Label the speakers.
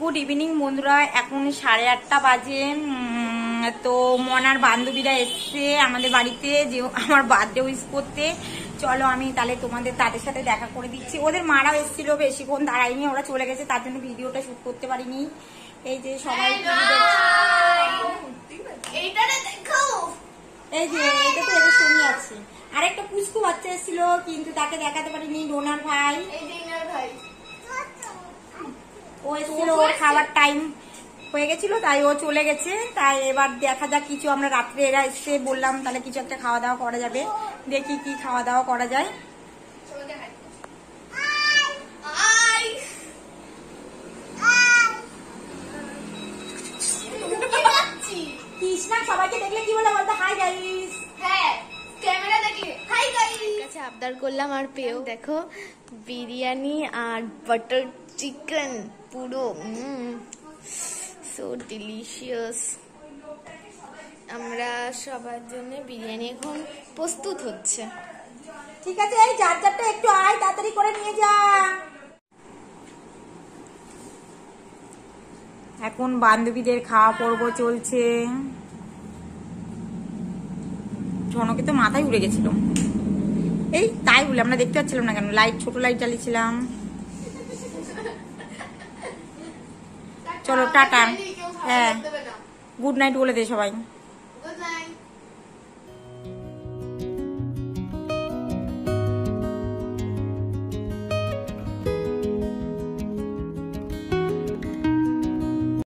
Speaker 1: Good evening বন্ধুরা এখন সাড়ে আটটা বাজে। তো মনার বান্ধবীরা এসছে আমাদের বাড়িতে যে আমার বার্থডে উইস করতে। চলো আমি তাহলে তোমাদের তাদের সাথে দেখা করে দিচ্ছি। ওদের মারাও এসেছিল বেশিক্ষণ দাঁড়ায়নি ওরা চলে গেছে তার জন্য ভিডিওটা শুট করতে পারিনি। এই যে সবাই। এই যে এটা তো সঙ্গে আছে। আর একটা পুষ্কু বাচ্চা এসেছিল কিন্তু তাকে দেখাতে পারিনি ডোনার ভাই।
Speaker 2: ভাই।
Speaker 1: ও এসেছিল ওর খাবার টাইম হয়ে গেছিল তাই ও চলে গেছে। তাই এবার দেখা যাক কিছু আমরা রাত্রে এরা এসে বললাম তাহলে কিছু একটা খাওয়া দাওয়া করা যাবে। দেখি কি খাওয়া দাওয়া করা যায়। কৃষ্ণা সবাইকে দেখলে কি বলে বলতো? হাই গাইস
Speaker 2: হ্যাঁ ক্যামেরা দেখে হাই গাইস
Speaker 3: কাছে আবদার করলাম আর পেয়েও। দেখো বিরিয়ানি আর বাটার চিকেন পুরো সো ডিলিশিয়াস আমরা সবার জন্য বিরিয়ানি এখন প্রস্তুত হচ্ছে।
Speaker 1: ঠিক আছে, এই যার যারটা একটু আয়, তাড়াতাড়ি করে নিয়ে যা। এখন বান্ধবীদের খাওয়া পর্ব চলছে। ঝনকে তো মাথায় উড়ে গেছিল। এই তাই বলে আমরা দেখতে পাচ্ছিলাম না কেন? লাইট ছোট লাইট জ্বালিয়েছিলাম। চলো টাটা। হ্যাঁ গুড নাইট বলে দে সবাই।